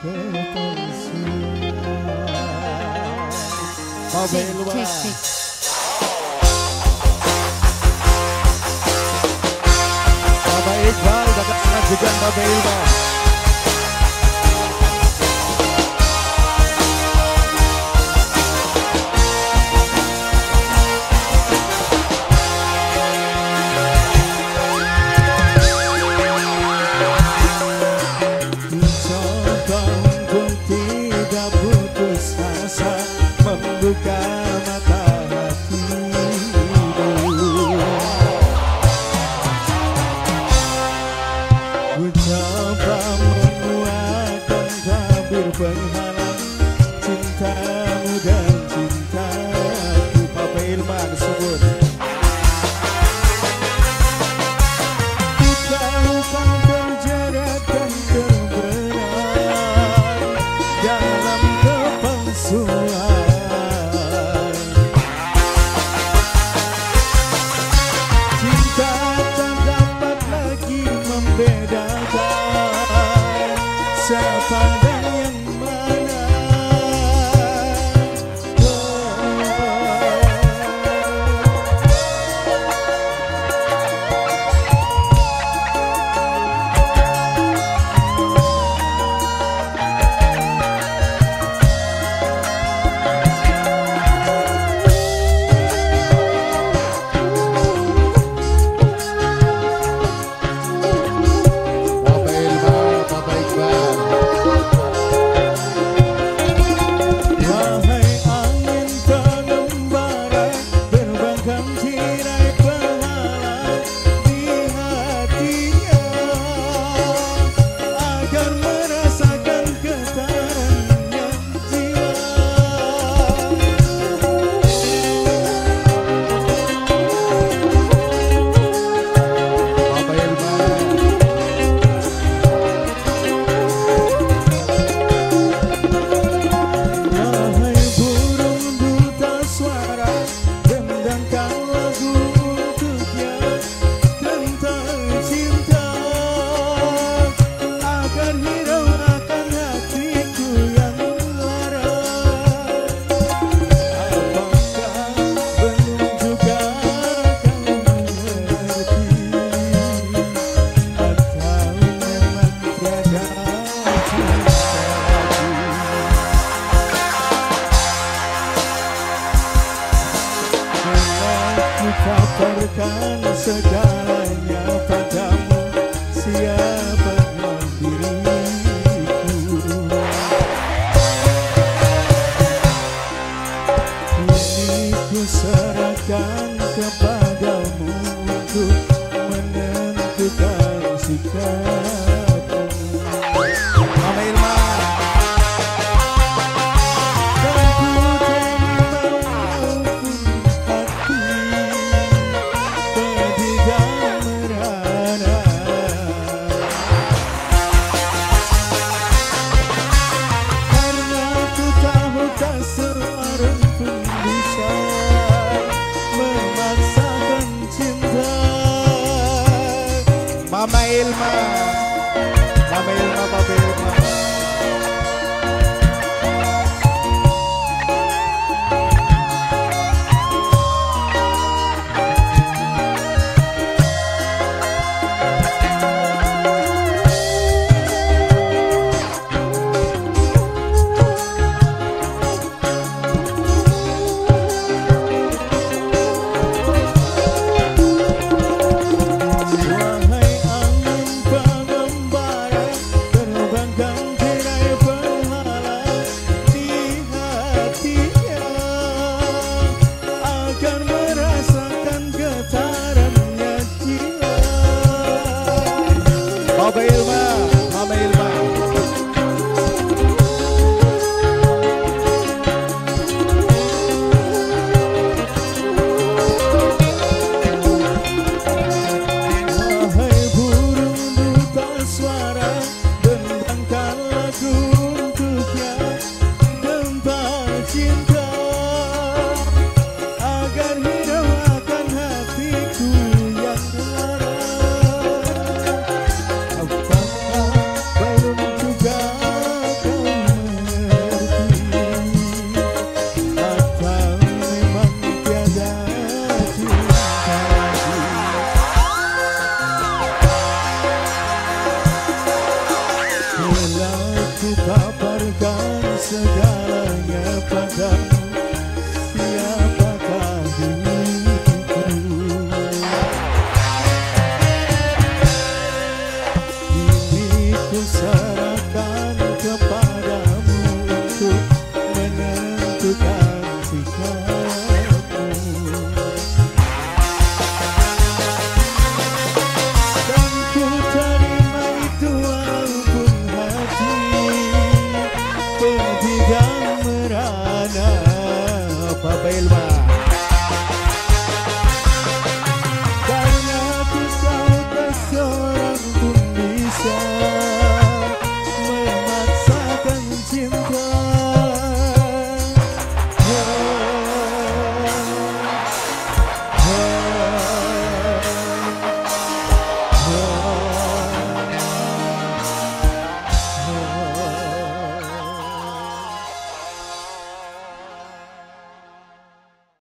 Take, take, take. penghalang cintamu dan cintaku. Papa Irma kesebut Paparkan segalanya padamu. Siapa Mama Ilma. Mama Ilma, Mama Ilma.